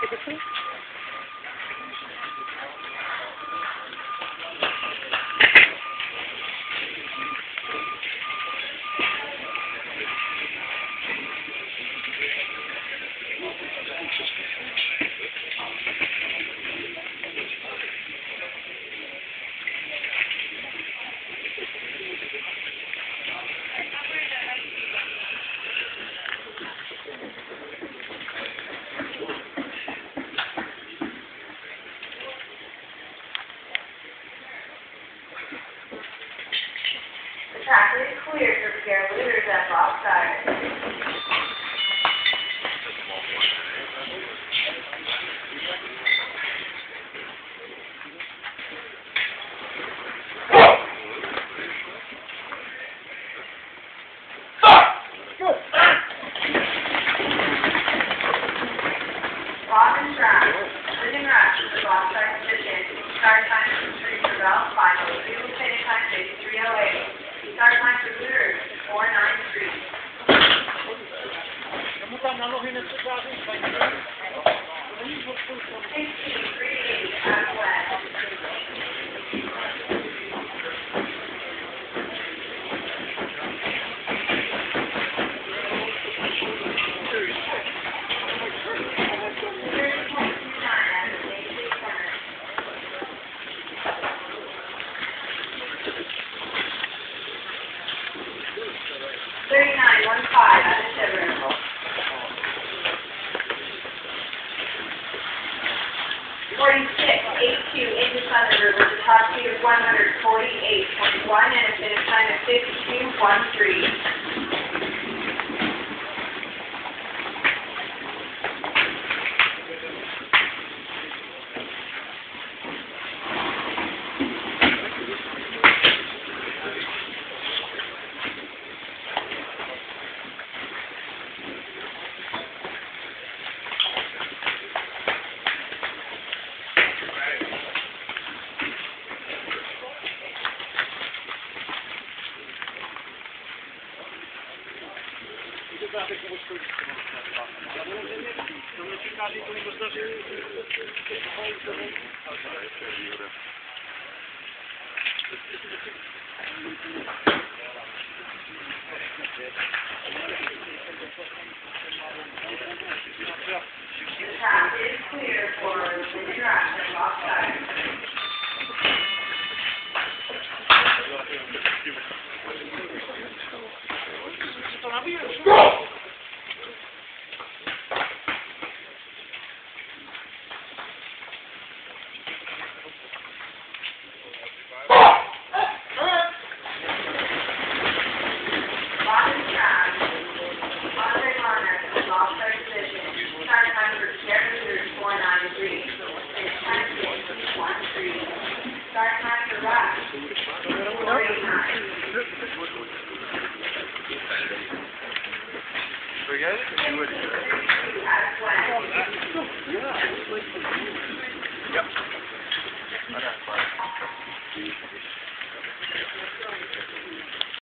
The track is clear to prepare Lueders at Rock Side. Robin Brown, Lyndon Rush, Rock Side position. Start time for for Ralph, five oh two, finish time fifty-three oh eight. Start time for Lueders, four nine three. Sixteen, three eighty, out west. Lueders, Thunder River, the top speed of one hundred forty-eight point one, and a finish time of date come storico. Sono citati come lo stato Thank you. Robin guys can do it. Yeah,